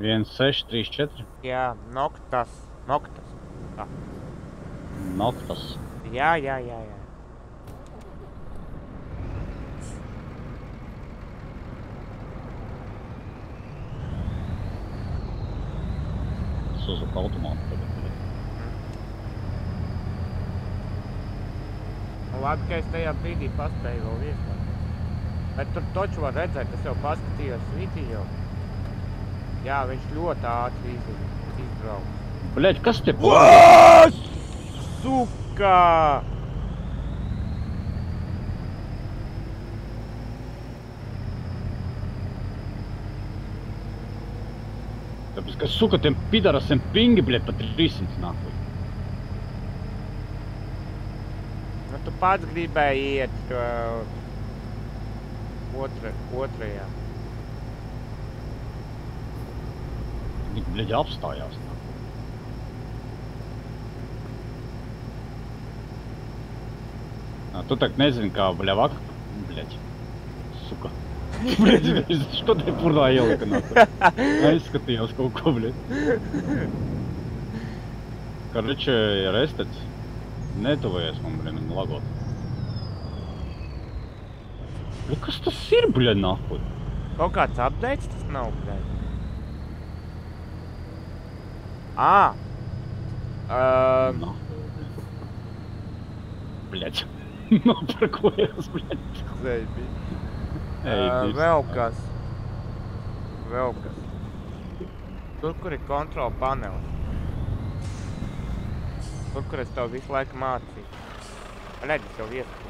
1, 6, 3, 4. Jā, noktas. Noktas. Noktas. Jā, jā, jā, jā. Suzuka automātu tagad. Nu, Labi, ka es tajā brīdī paspēju vēl iespēt. Bet tur taču var redzēt, es jau paskatījos video. Jā, viņš ļoti ātri iz- izbrauc. Bļaļ, kas te Vā! Suka! Tāpēc, ka suka tiem pidarasiem pingi, bļaļ, pat 300 nākuj. Nu, tu pats gribēji iet uh, otra, otrajā. Блядь, apstājās. А то так nezinu, kā bļavāk. Блядь. Сука. Блядь, что ты пурнā ielika nāc? Aizskatījās kaut ko, блядь. Короче, рестать. Netuvojies man, блин, lagot. Kas tas ir, блядь, nahoj? Kaut kāds updates tas nav, blядь. Ā! Uh, No. Блять. Ну, паркуjas, блядь. Baby. Ej, Uh, dievs. vēl kas. Vēl kas. Tur, kur ir kontrola panelis. Tur, kur es tev visu laiku mācīju. Redzi, es jau ieskatu.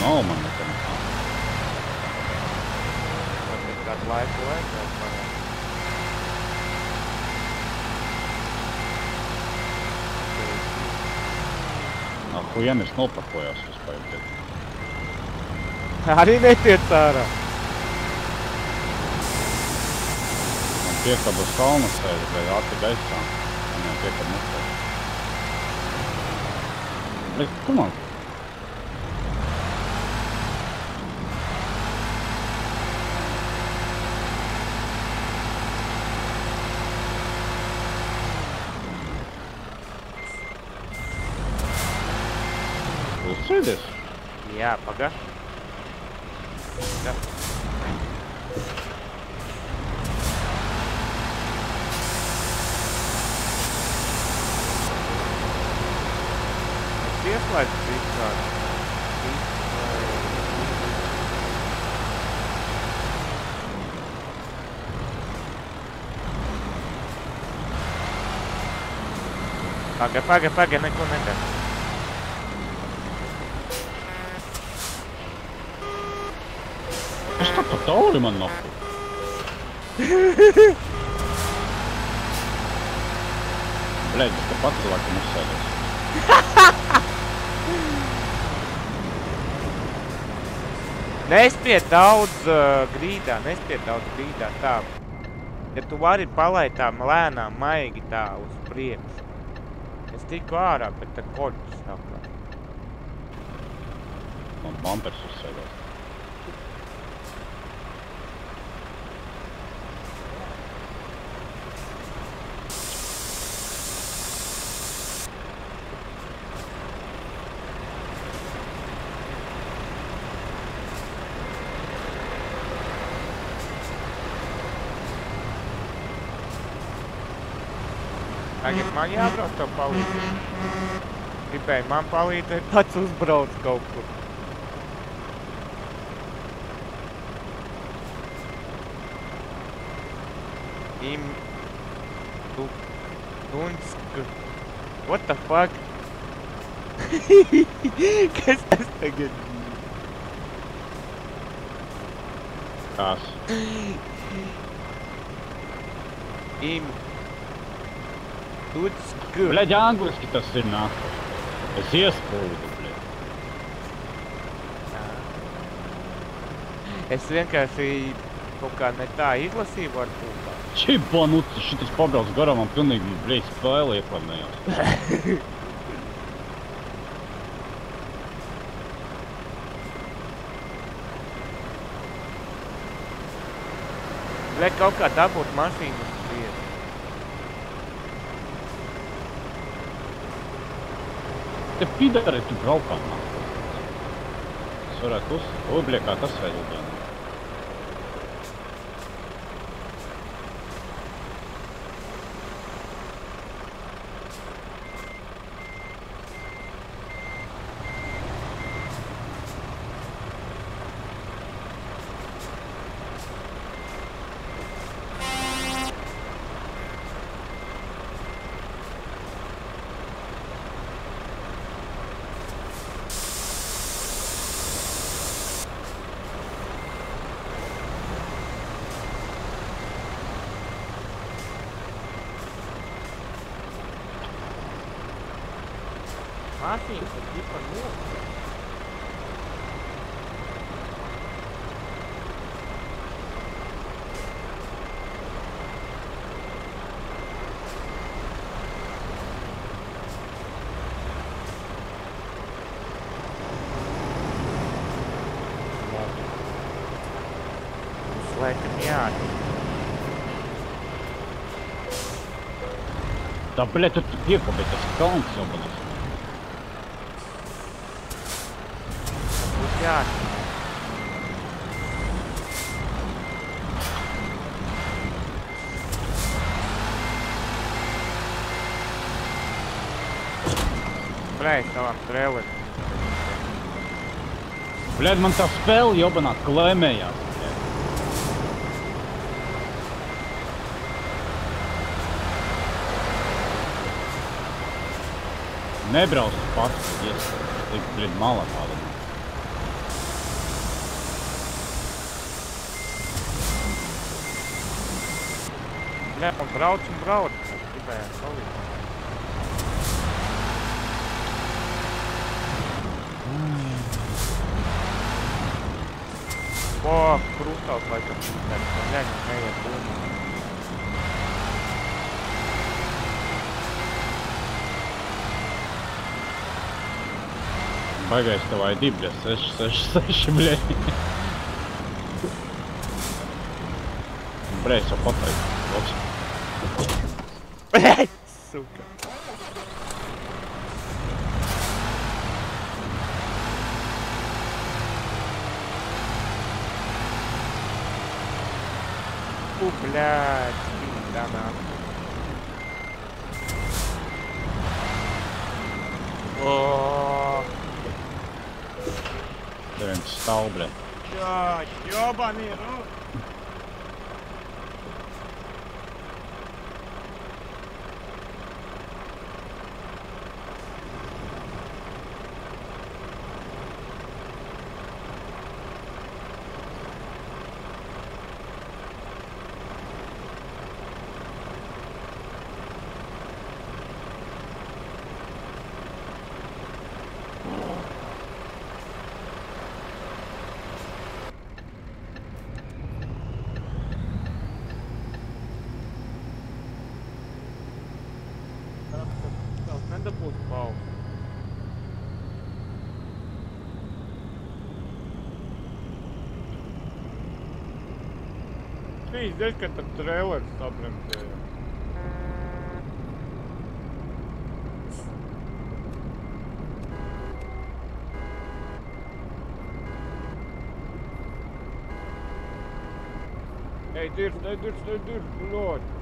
Nav man nekā. kādu laiku vajadzētu panākt. Ахуєнно снова паркуjas vispār. блядь. Arī netiec ārā. Man piekaba uz kalna sēž, bet ātri gaisā. Viņam piekaba nesēž. Bļaļ, kur Man? Uzsēdies? Jā, paga. Tā. Es ieslēdzu vispār. Paga, paga, paga, neko nedara. Kas tauri man nahu? Bļaļ, es tāpat cilvēkam uzsēdies. Nespied daudz uh, grīdā, nespied daudz grīdā tā. Ja tu vari palaid tā lēnām, maigi tā uz priekšu. Es tiku ārā, bet tā koļus sākā. Man bumpers uzsēdies. Tagad man jābrauc tev palīdzēt. Gribēji man palīdzēt, pats uzbrauc kaut kur. Im... Tu... Tunsk... What the fuck? Kas tas tagad bija? Kas? Im... Dude, good. Блядь, английский то сын нахуй. Здесь поводу, блядь. Es vienkārši kaut kā ne tā izlasīju ar tūpā. Čipā, nu šitas pabrauc garām man pilnīgi, blēķis, spēlē iepanējās. Lai kaut kā dabūt mašīnu uz vietu. Te pidari tu braukā nāk. Es varētu uz... O, bļa, kā tas vajag. Mašīnas ir Мафии, типа, ну... Like a а? да блять, тут где, блять, аккаунт, ёбаный. Panas. Būs jāņem. Brēc tavam trailerim. Bļa, man tā spēle jobanā klēmējās. Nebrauc pats, ies. Tik, bļa, malā tāda. Бля, он браут, он браут. Типа, sorry. О, круто, лайк, блядь, моя помню. Багаж давай, иди, бля, Саша, Саша, Саша, блядь. Бля, все, потай. Блять, сука. Фу, блядь, да надо. Блин, встал, блядь. Ёбаный, ну! Надо бот пау. Ты здесь как-то трейлер, что Эй, дыр, дай дыр, дай дыр, блядь.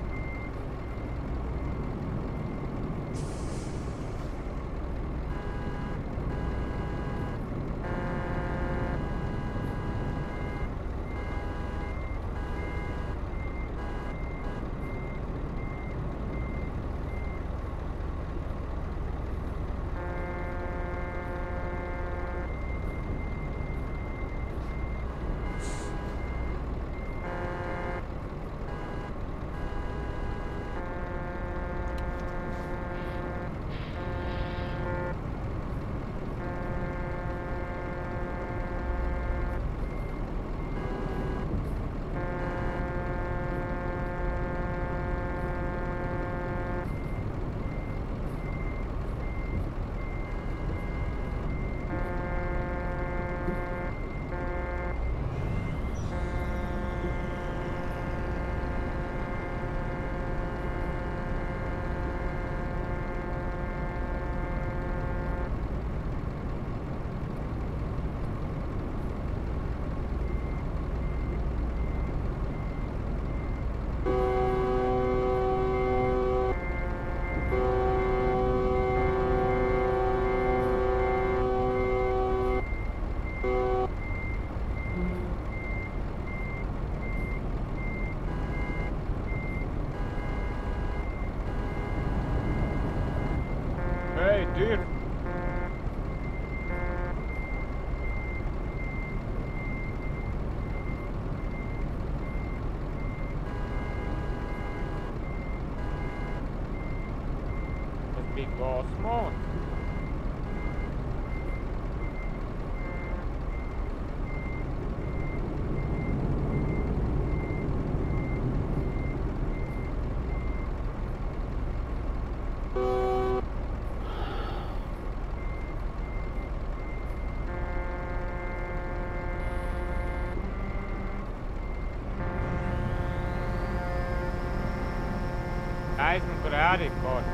Aizmugurē arī kaut.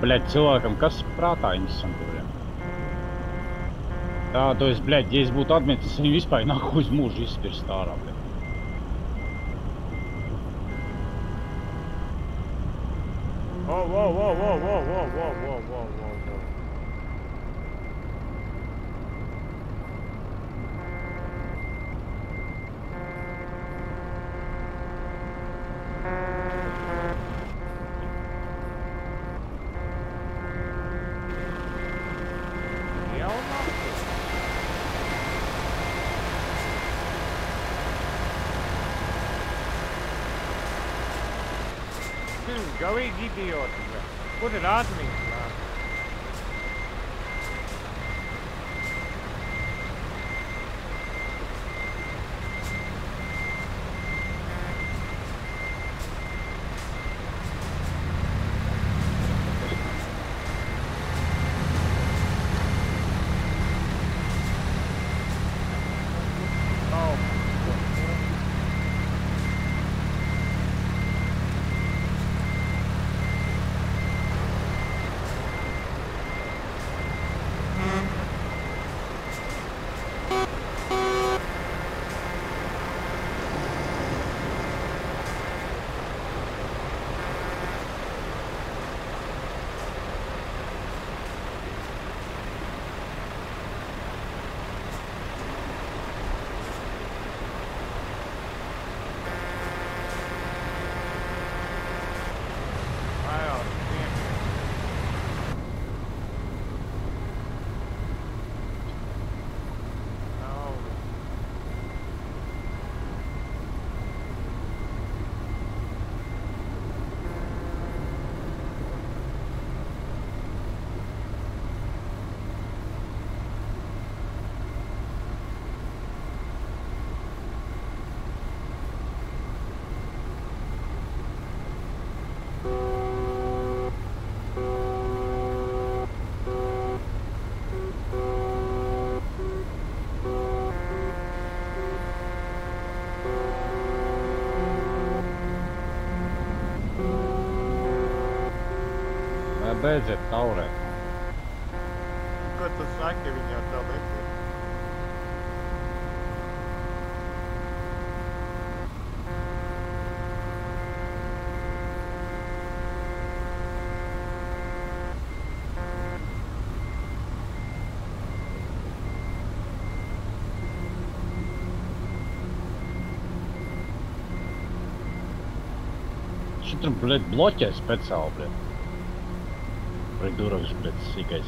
Bļaļ, cilvēkam kas prātā interesanti, bļaļ? Tā, to es, bļaļ, ja es būtu atmetis, viņu vispār nahu uz mūžu izspirst ārā, bļaļ. Whoa, whoa, whoa, whoa, whoa, whoa, whoa, whoa, whoa, hmm, whoa, whoa. What did I mean? redzēt taurē. Ko tu saki, viņi jau tā liekas? Что-то, блядь, блоки специал, блядь придурок же, блядь, сикать.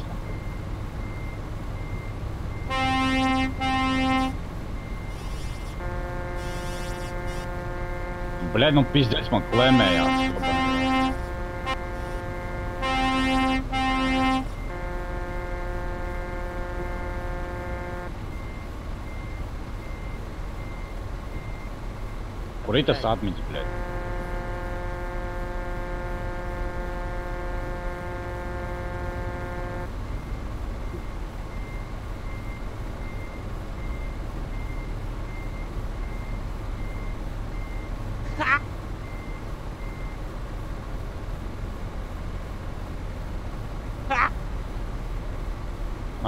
Блядь, ну пиздец, мы клемя, Курите с адмите, блядь.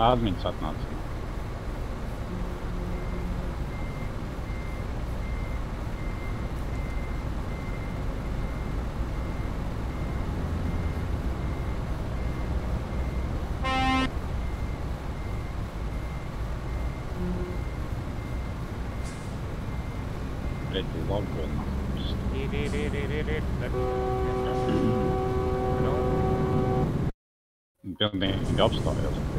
admins atnāca. Pretty log going. Pilnīgi apstājās.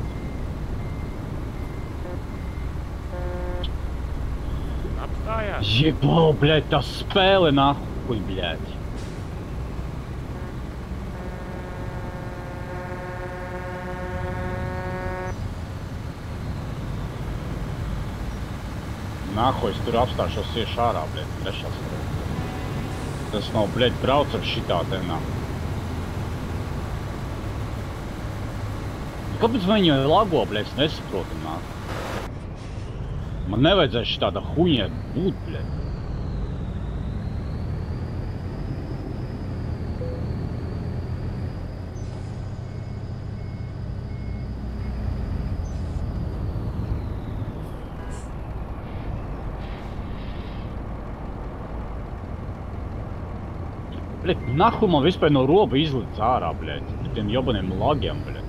Jebau, bļaļ, tā spēle nahuj, bļaļ. Nahuj, es tur apstāšos tieši ārā, bļaļ, trešās. Tas nav, bļaļ, brauc ar šitā te nahuj. Kāpēc viņi lago, bļaļ, es nesaprotu, nāk. Man nevajadzēja šitāda huņa būt, bļaļ. Bļaļ, nahu man vispār no roba izlic ārā, bļaļ. Ar tiem jobaniem lagiem, bļaļ.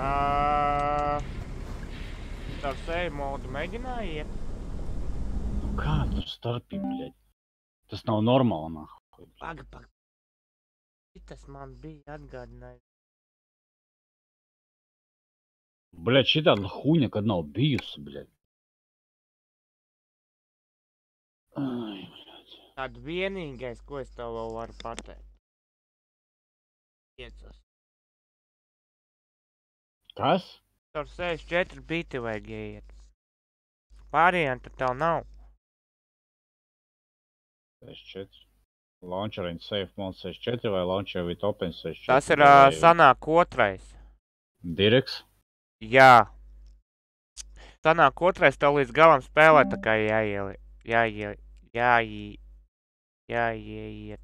Ā, Tā seju modu mēģināja iet. Nu kā tur starpība, bļaļ? Tas nav normāli, nahu. Paga, paga. Tas man bija atgādinājums. Bļaļ, šitāda huņa, kad nav bijusi, bļaļ. Ai, bļaļ. Tad vienīgais, ko es tev vēl varu pateikt. Piecas. Kas? Tur 64 biti vajag iet. Variantu tev nav. 64. Launcher in safe mode 64 vai launcher with open 64? Tas ir ā, sanāk otrais. Direks. Jā. Sanāk otrais tev līdz galam spēlē tā kā jāieli. Jāieli. Jāi. Jāieiet.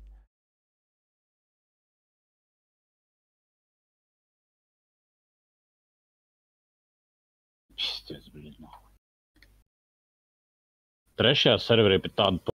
Psties, bļaļ, nahu. Trešajā serverī pie tāda